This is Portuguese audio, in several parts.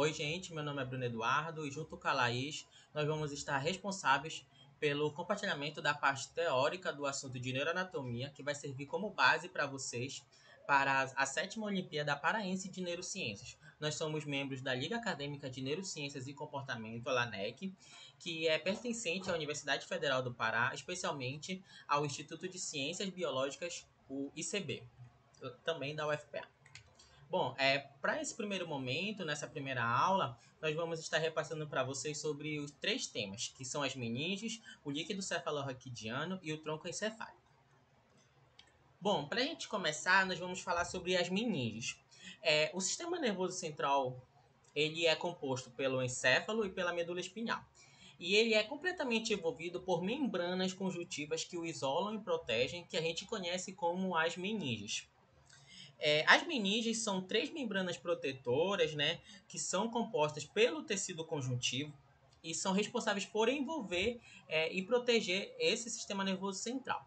Oi, gente, meu nome é Bruno Eduardo e junto com a Laís, nós vamos estar responsáveis pelo compartilhamento da parte teórica do assunto de neuroanatomia, que vai servir como base para vocês para a sétima Olimpíada Paraense de Neurociências. Nós somos membros da Liga Acadêmica de Neurociências e Comportamento, a LANEC, que é pertencente à Universidade Federal do Pará, especialmente ao Instituto de Ciências Biológicas, o ICB, também da UFPA. Bom, é, para esse primeiro momento, nessa primeira aula, nós vamos estar repassando para vocês sobre os três temas, que são as meninges, o líquido cefalorraquidiano e o tronco encefálico. Bom, para a gente começar, nós vamos falar sobre as meninges. É, o sistema nervoso central ele é composto pelo encéfalo e pela medula espinhal. E ele é completamente envolvido por membranas conjuntivas que o isolam e protegem, que a gente conhece como as meninges. É, as meninges são três membranas protetoras, né, que são compostas pelo tecido conjuntivo e são responsáveis por envolver é, e proteger esse sistema nervoso central.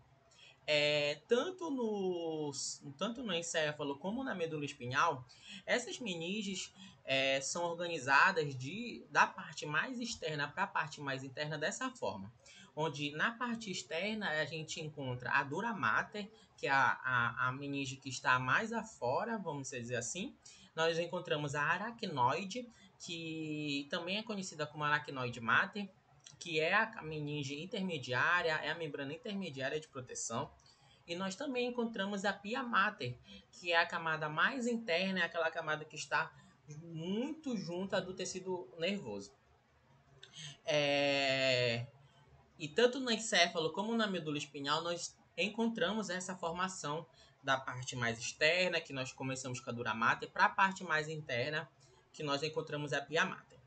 É, tanto, no, tanto no encéfalo como na medula espinhal, essas meninges é, são organizadas de, da parte mais externa para a parte mais interna dessa forma. Onde na parte externa a gente encontra a dura mater, que é a, a, a meninge que está mais afora, vamos dizer assim. Nós encontramos a aracnoide, que também é conhecida como aracnoide mater, que é a meninge intermediária, é a membrana intermediária de proteção. E nós também encontramos a pia mater, que é a camada mais interna, é aquela camada que está muito junto do tecido nervoso. É... E tanto no encéfalo como na medula espinhal nós encontramos essa formação da parte mais externa, que nós começamos com a dura mater, para a parte mais interna, que nós encontramos a pia mater.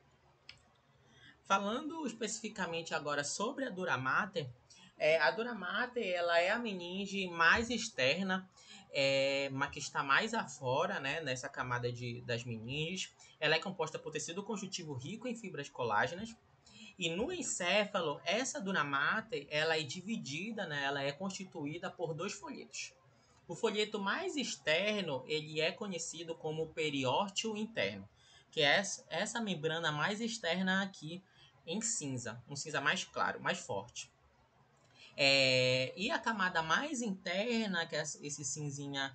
Falando especificamente agora sobre a dura mater, é, a dura mater ela é a meninge mais externa, é, que está mais afora, né, nessa camada de, das meninges. Ela é composta por tecido conjuntivo rico em fibras colágenas. E no encéfalo, essa dura mater ela é dividida, né, ela é constituída por dois folhetos. O folheto mais externo ele é conhecido como periórteo interno, que é essa membrana mais externa aqui em cinza, um cinza mais claro, mais forte. É, e a camada mais interna, que é esse cinzinha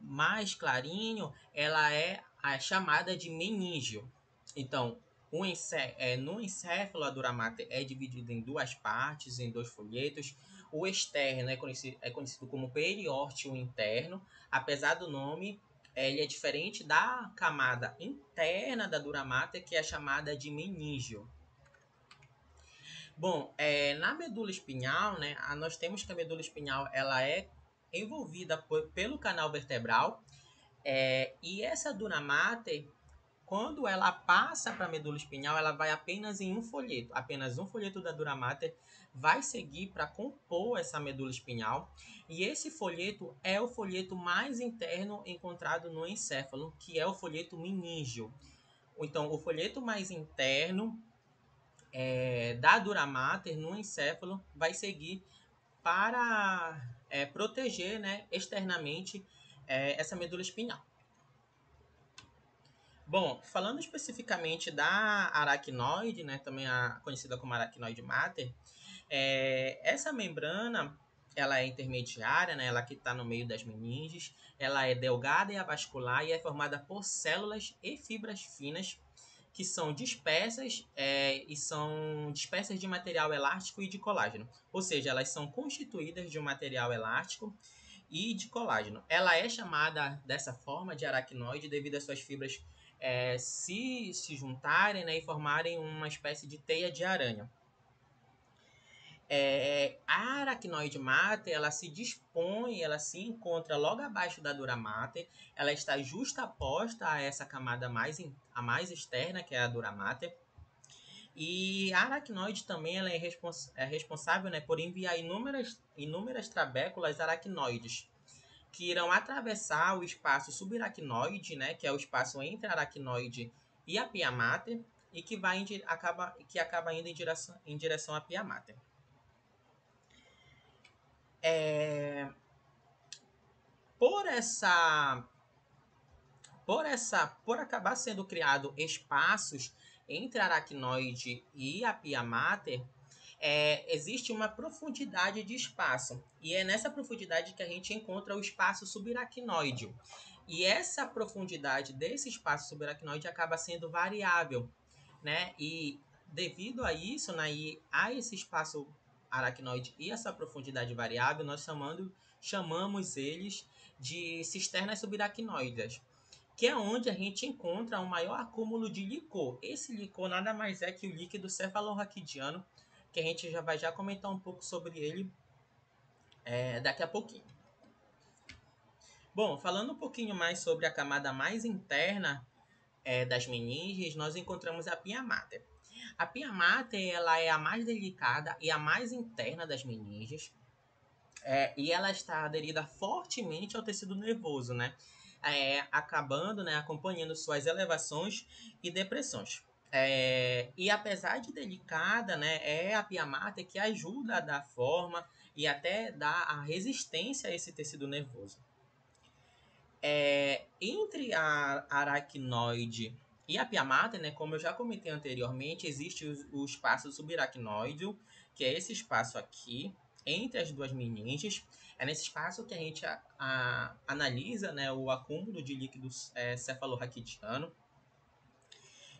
mais clarinho, ela é a chamada de meníngio. Então, o encé é, no encéfalo, a dura mater é dividida em duas partes, em dois folhetos. O externo é conhecido, é conhecido como periórteo interno, apesar do nome, ele é diferente da camada interna da dura mater, que é chamada de meníngio. Bom, é, na medula espinhal, né, nós temos que a medula espinhal ela é envolvida por, pelo canal vertebral é, e essa dura mater, quando ela passa para a medula espinhal, ela vai apenas em um folheto, apenas um folheto da dura mater vai seguir para compor essa medula espinhal e esse folheto é o folheto mais interno encontrado no encéfalo, que é o folheto meníngeo. Então, o folheto mais interno é, da dura mater no encéfalo vai seguir para é, proteger né, externamente é, essa medula espinhal. Bom, falando especificamente da aracnoide, né, também a, conhecida como aracnoide mater, é, essa membrana ela é intermediária, né, ela que está no meio das meninges, ela é delgada e avascular e é formada por células e fibras finas que são dispersas é, e são dispersas de material elástico e de colágeno. Ou seja, elas são constituídas de um material elástico e de colágeno. Ela é chamada dessa forma de aracnoide devido às suas fibras é, se, se juntarem né, e formarem uma espécie de teia de aranha. É, a aracnoide mater, ela se dispõe, ela se encontra logo abaixo da dura mater, ela está justaposta a essa camada mais, a mais externa, que é a dura mater. E a aracnoide também ela é, respons é responsável né, por enviar inúmeras, inúmeras trabéculas aracnoides, que irão atravessar o espaço subaracnoide, né, que é o espaço entre a aracnoide e a pia mater, e que, vai acaba, que acaba indo em direção, em direção à pia mater. É, por essa por essa, por acabar sendo criado espaços entre aracnoide e a pia mater, é, existe uma profundidade de espaço. E é nessa profundidade que a gente encontra o espaço subaracnoide. E essa profundidade desse espaço subaracnoide acaba sendo variável, né? E devido a isso, né, e a esse espaço aracnoide e essa profundidade variável, nós chamando, chamamos eles de cisternas subaracnoides, que é onde a gente encontra o um maior acúmulo de licor. Esse licor nada mais é que o líquido cefalorraquidiano, que a gente já vai já comentar um pouco sobre ele é, daqui a pouquinho. Bom, falando um pouquinho mais sobre a camada mais interna é, das meninges, nós encontramos a pia mater. A pia mater ela é a mais delicada e a mais interna das meninges. É, e ela está aderida fortemente ao tecido nervoso, né? É, acabando, né, acompanhando suas elevações e depressões. É, e apesar de delicada, né, é a pia mater que ajuda a dar forma e até dar a resistência a esse tecido nervoso. É, entre a aracnoide e a pia mater, né, como eu já comentei anteriormente, existe o, o espaço subaracnoide, que é esse espaço aqui, entre as duas meninges. É nesse espaço que a gente a, a, analisa né, o acúmulo de líquido é, cefalorraquidiano.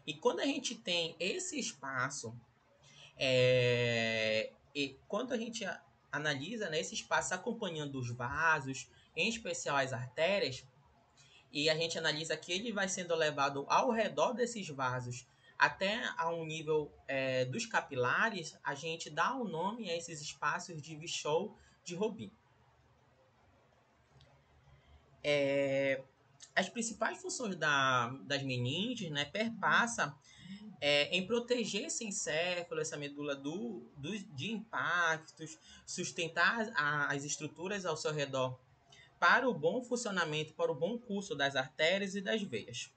E quando a gente tem esse espaço, é, e quando a gente analisa né, esse espaço acompanhando os vasos, em especial as artérias, e a gente analisa que ele vai sendo levado ao redor desses vasos até a um nível é, dos capilares, a gente dá o nome a esses espaços de Vichol de Robin. É, as principais funções da, das meninges né, perpassa é, em proteger esse encéfalo, essa medula do, do, de impactos, sustentar as estruturas ao seu redor para o bom funcionamento, para o bom curso das artérias e das veias.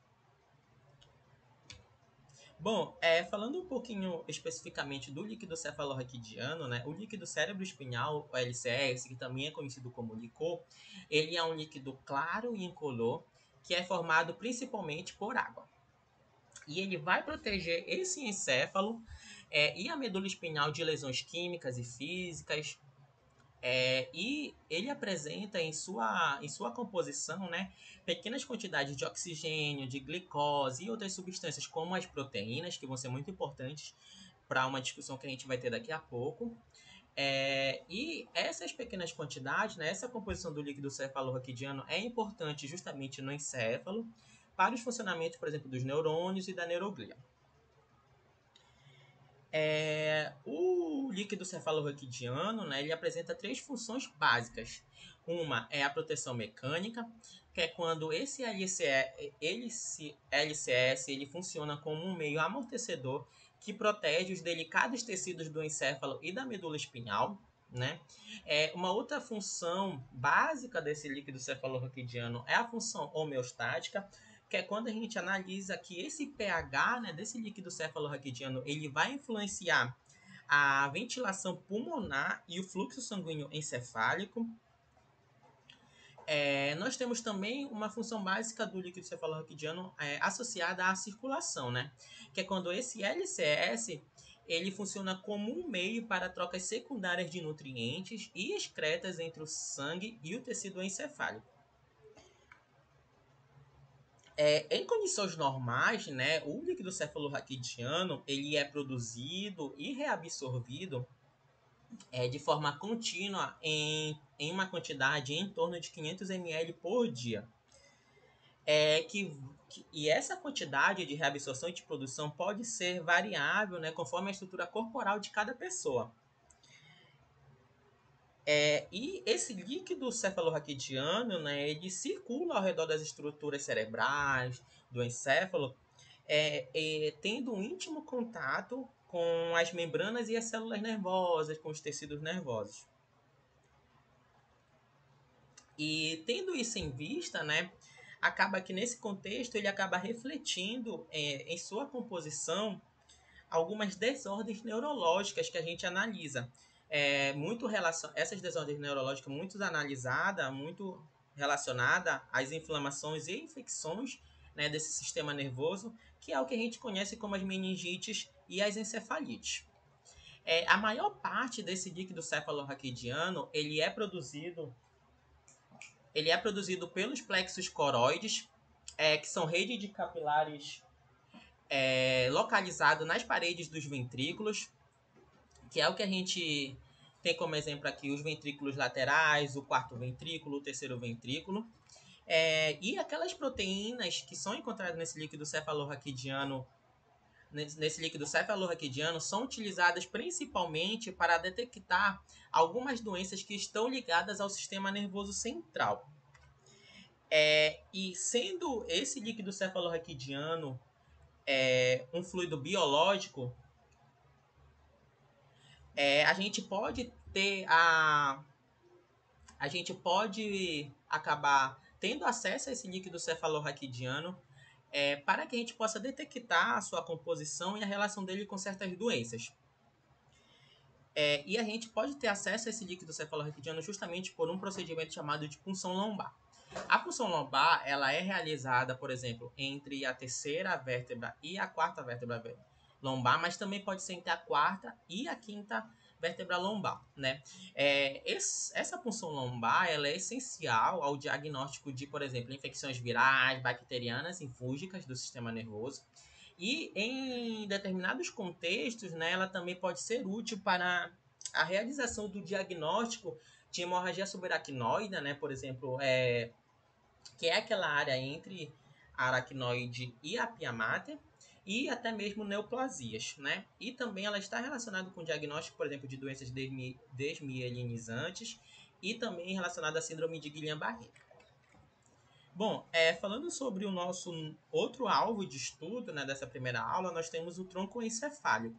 Bom, é, falando um pouquinho especificamente do líquido cefalorraquidiano, né, o líquido cérebro espinhal, o LCS, que também é conhecido como licor, ele é um líquido claro e incolor que é formado principalmente por água. E ele vai proteger esse encéfalo é, e a medula espinhal de lesões químicas e físicas. É, e ele apresenta em sua, em sua composição né, pequenas quantidades de oxigênio, de glicose e outras substâncias, como as proteínas, que vão ser muito importantes para uma discussão que a gente vai ter daqui a pouco. É, e essas pequenas quantidades, né, essa composição do líquido cefalorraquidiano é importante justamente no encéfalo para os funcionamentos, por exemplo, dos neurônios e da neuroglia. É, o líquido cefalorraquidiano, né, ele apresenta três funções básicas. Uma é a proteção mecânica, que é quando esse LCS, LCS ele funciona como um meio amortecedor que protege os delicados tecidos do encéfalo e da medula espinhal. Né? É, uma outra função básica desse líquido cefalorraquidiano é a função homeostática, que é quando a gente analisa que esse pH né, desse líquido cefalorraquidiano ele vai influenciar a ventilação pulmonar e o fluxo sanguíneo encefálico. É, nós temos também uma função básica do líquido cefalorraquidiano é, associada à circulação, né? Que é quando esse LCS ele funciona como um meio para trocas secundárias de nutrientes e excretas entre o sangue e o tecido encefálico. É, em condições normais, né, o líquido cefalorraquidiano ele é produzido e reabsorvido é, de forma contínua em, em uma quantidade em torno de 500 ml por dia. É que, que, e essa quantidade de reabsorção e de produção pode ser variável né, conforme a estrutura corporal de cada pessoa. É, e esse líquido cefalorraquidiano, né, ele circula ao redor das estruturas cerebrais, do encéfalo, é, é, tendo um íntimo contato com as membranas e as células nervosas, com os tecidos nervosos. E tendo isso em vista, né, acaba que nesse contexto ele acaba refletindo é, em sua composição algumas desordens neurológicas que a gente analisa é, muito relacion... essas desordens neurológicas muito analisada, muito relacionada às inflamações e infecções né, desse sistema nervoso, que é o que a gente conhece como as meningites e as encefalites. É, a maior parte desse líquido cefalorraquidiano ele é produzido ele é produzido pelos plexos coroides, é, que são redes de capilares é, localizados nas paredes dos ventrículos, que é o que a gente tem como exemplo aqui os ventrículos laterais, o quarto ventrículo, o terceiro ventrículo. É, e aquelas proteínas que são encontradas nesse líquido cefalorraquidiano nesse líquido cefalorraquidiano são utilizadas principalmente para detectar algumas doenças que estão ligadas ao sistema nervoso central. É, e sendo esse líquido cefalorraquidiano é, um fluido biológico, é, a gente pode ter a a gente pode acabar tendo acesso a esse líquido cefalorraquidiano é, para que a gente possa detectar a sua composição e a relação dele com certas doenças. É, e a gente pode ter acesso a esse líquido cefalorraquidiano justamente por um procedimento chamado de punção lombar. A punção lombar ela é realizada, por exemplo, entre a terceira vértebra e a quarta vértebra lombar, mas também pode ser entre a quarta e a quinta vértebra lombar, né? É, esse, essa punção lombar ela é essencial ao diagnóstico de, por exemplo, infecções virais, bacterianas fúngicas do sistema nervoso. E em determinados contextos, né, ela também pode ser útil para a realização do diagnóstico de hemorragia subaracnoide, né, por exemplo, é, que é aquela área entre a aracnoide e a pia mater, e até mesmo neoplasias, né? E também ela está relacionada com diagnóstico, por exemplo, de doenças desmi desmielinizantes e também relacionada à síndrome de Guillain-Barré. Bom, é, falando sobre o nosso outro alvo de estudo né, dessa primeira aula, nós temos o tronco encefálico.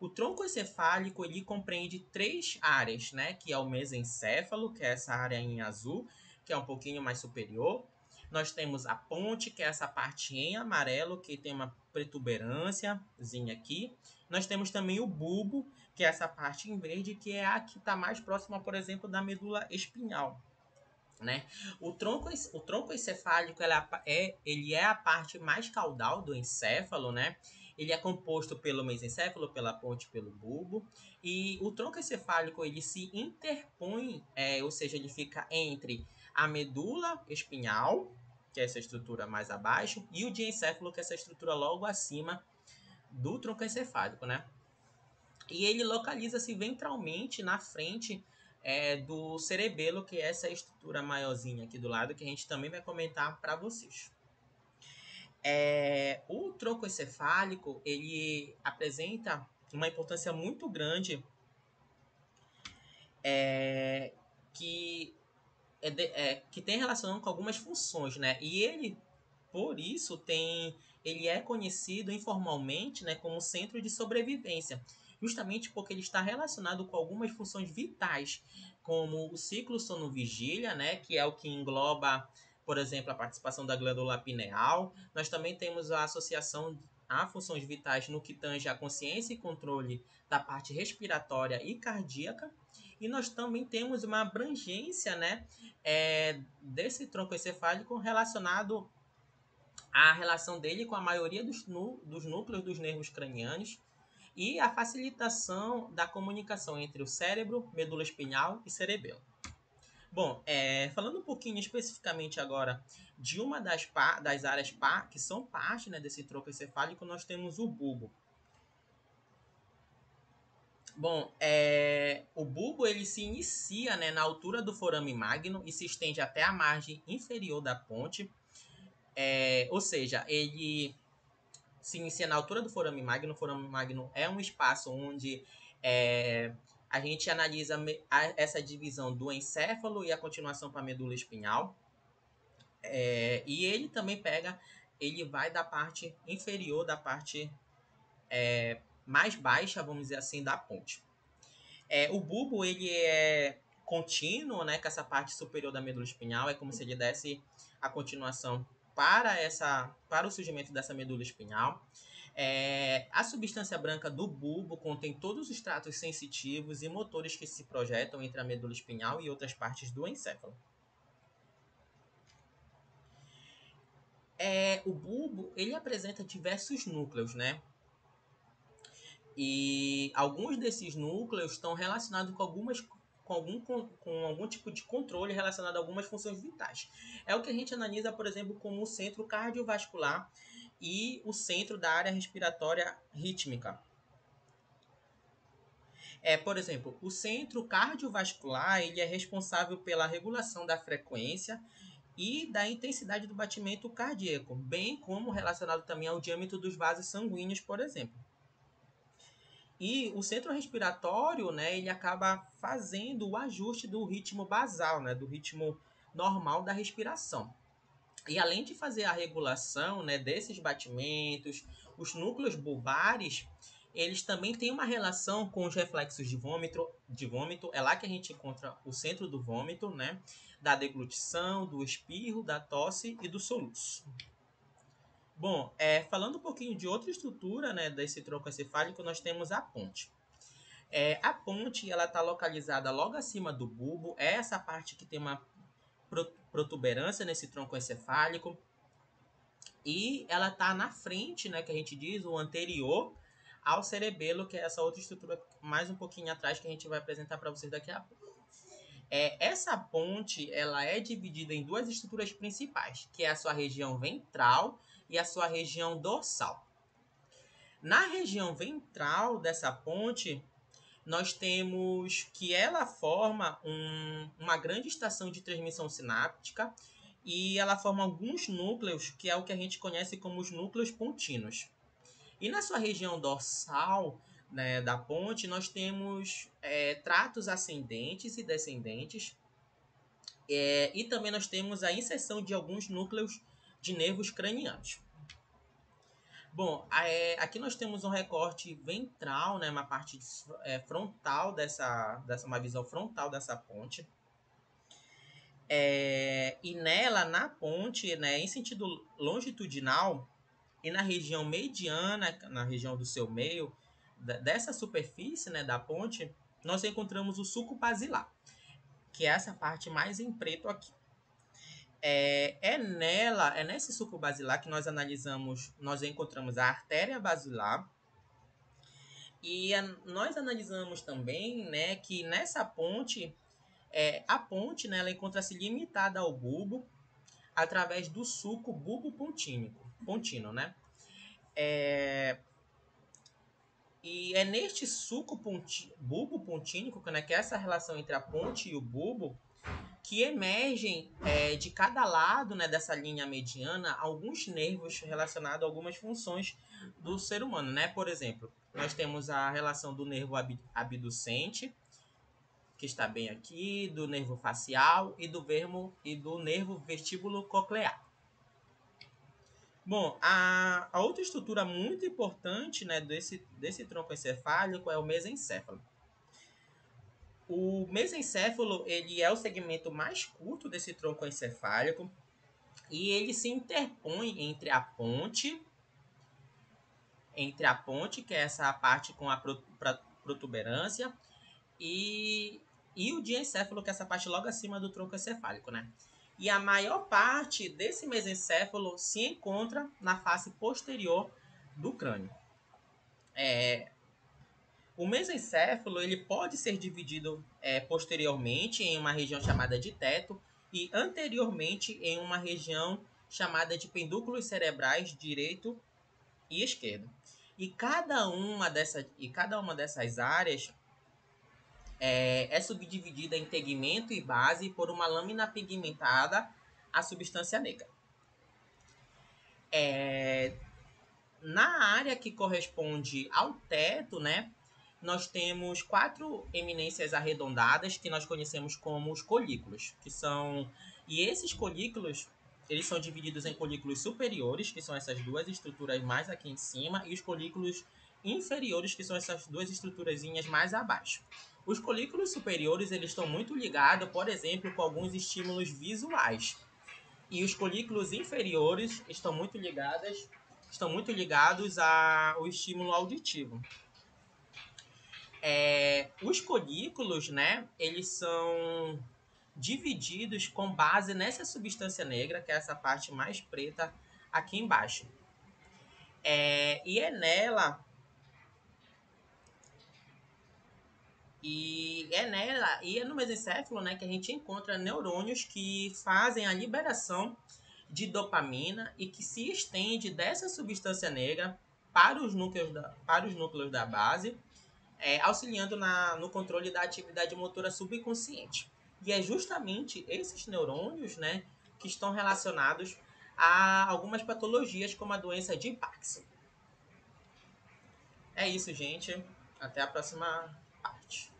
O tronco encefálico ele compreende três áreas, né, que é o mesencéfalo, que é essa área em azul, que é um pouquinho mais superior, nós temos a ponte, que é essa parte em amarelo, que tem uma protuberânciazinha aqui. Nós temos também o bulbo, que é essa parte em verde, que é a que está mais próxima, por exemplo, da medula espinhal. Né? O, tronco, o tronco encefálico ela é, ele é a parte mais caudal do encéfalo, né? Ele é composto pelo mesencéfalo, pela ponte, pelo bulbo. E o tronco encefálico ele se interpõe, é, ou seja, ele fica entre a medula espinhal, que é essa estrutura mais abaixo, e o diencéfalo, que é essa estrutura logo acima do tronco encefálico, né? E ele localiza-se ventralmente na frente é, do cerebelo, que é essa estrutura maiorzinha aqui do lado, que a gente também vai comentar para vocês. É, o tronco encefálico, ele apresenta uma importância muito grande é, que é, de, é, que tem relação com algumas funções, né? E ele, por isso, tem, ele é conhecido informalmente, né, como centro de sobrevivência, justamente porque ele está relacionado com algumas funções vitais, como o ciclo sono-vigília, né, que é o que engloba, por exemplo, a participação da glândula pineal. Nós também temos a associação a funções vitais no que tange a consciência e controle da parte respiratória e cardíaca. E nós também temos uma abrangência né, é, desse tronco encefálico relacionado à relação dele com a maioria dos, dos núcleos dos nervos cranianos e a facilitação da comunicação entre o cérebro, medula espinhal e cerebelo. Bom, é, falando um pouquinho especificamente agora de uma das, das áreas que são parte né, desse tronco encefálico, nós temos o bulbo. Bom, é, o bulbo ele se inicia né, na altura do forame magno e se estende até a margem inferior da ponte. É, ou seja, ele se inicia na altura do forame magno. O forame magno é um espaço onde é, a gente analisa essa divisão do encéfalo e a continuação para a medula espinhal. É, e ele também pega, ele vai da parte inferior da parte é, mais baixa, vamos dizer assim, da ponte. É, o bulbo ele é contínuo, né, com essa parte superior da medula espinhal, é como se ele desse a continuação para essa para o surgimento dessa medula espinhal. É, a substância branca do bulbo contém todos os tratos sensitivos e motores que se projetam entre a medula espinhal e outras partes do encéfalo. é, o bulbo ele apresenta diversos núcleos, né? E alguns desses núcleos estão relacionados com algumas com algum, com, com, algum tipo de controle relacionado a algumas funções vitais. É o que a gente analisa, por exemplo, como o centro cardiovascular e o centro da área respiratória rítmica. É, por exemplo, o centro cardiovascular ele é responsável pela regulação da frequência e da intensidade do batimento cardíaco, bem como relacionado também ao diâmetro dos vasos sanguíneos, por exemplo. E o centro respiratório, né, ele acaba fazendo o ajuste do ritmo basal, né, do ritmo normal da respiração. E além de fazer a regulação, né, desses batimentos, os núcleos bulbares, eles também têm uma relação com os reflexos de vômito, de vômito. É lá que a gente encontra o centro do vômito, né, da deglutição, do espirro, da tosse e do soluço. Bom, é, falando um pouquinho de outra estrutura né, desse tronco encefálico, nós temos a ponte. É, a ponte ela está localizada logo acima do bulbo, é essa parte que tem uma protuberância nesse tronco encefálico. E ela está na frente, né, que a gente diz, o anterior ao cerebelo, que é essa outra estrutura mais um pouquinho atrás que a gente vai apresentar para vocês daqui a pouco. É, essa ponte ela é dividida em duas estruturas principais, que é a sua região ventral e a sua região dorsal. Na região ventral dessa ponte, nós temos que ela forma um, uma grande estação de transmissão sináptica e ela forma alguns núcleos, que é o que a gente conhece como os núcleos pontinos. E na sua região dorsal né, da ponte, nós temos é, tratos ascendentes e descendentes, é, e também nós temos a inserção de alguns núcleos de nervos cranianos. Bom, é, aqui nós temos um recorte ventral, né, uma parte é, frontal dessa, dessa, uma visão frontal dessa ponte. É, e nela, na ponte, né, em sentido longitudinal, e na região mediana, na região do seu meio, dessa superfície né, da ponte, nós encontramos o suco basilar, que é essa parte mais em preto aqui. É, é nela, é nesse suco basilar que nós analisamos, nós encontramos a artéria basilar. E a, nós analisamos também né, que nessa ponte, é, a ponte né, ela encontra-se limitada ao bulbo através do suco bulbo pontínico, pontino, né? É, e é neste suco ponti, bulbo pontínico, né, que é essa relação entre a ponte e o bulbo, que emergem é, de cada lado né, dessa linha mediana alguns nervos relacionados a algumas funções do ser humano. Né? Por exemplo, nós temos a relação do nervo abducente, que está bem aqui, do nervo facial e do, vermo, e do nervo vestíbulo coclear. Bom, a, a outra estrutura muito importante né, desse, desse tronco encefálico é o mesencéfalo. O mesencéfalo ele é o segmento mais curto desse tronco encefálico e ele se interpõe entre a ponte, entre a ponte, que é essa parte com a protuberância, e, e o diencéfalo, que é essa parte logo acima do tronco encefálico, né? E a maior parte desse mesencéfalo se encontra na face posterior do crânio. É, o mesencéfalo ele pode ser dividido é, posteriormente em uma região chamada de teto e anteriormente em uma região chamada de pendúculos cerebrais direito e esquerdo. E cada uma, dessa, e cada uma dessas áreas é, é subdividida em tegmento e base por uma lâmina pigmentada, a substância negra. É, na área que corresponde ao teto, né, nós temos quatro eminências arredondadas que nós conhecemos como os colículos, que são e esses colículos eles são divididos em colículos superiores, que são essas duas estruturas mais aqui em cima, e os colículos inferiores, que são essas duas estruturazinhas mais abaixo. Os colículos superiores eles estão muito ligados, por exemplo, com alguns estímulos visuais. E os colículos inferiores estão muito ligados, estão muito ligados ao estímulo auditivo. É, os colículos, né, eles são divididos com base nessa substância negra, que é essa parte mais preta aqui embaixo. É, e é nela E é nela, e é no mesencéfalo, né, que a gente encontra neurônios que fazem a liberação de dopamina e que se estende dessa substância negra para os núcleos da, para os núcleos da base, é, auxiliando na, no controle da atividade motora subconsciente. E é justamente esses neurônios né, que estão relacionados a algumas patologias, como a doença de Parkinson. É isso, gente. Até a próxima parte.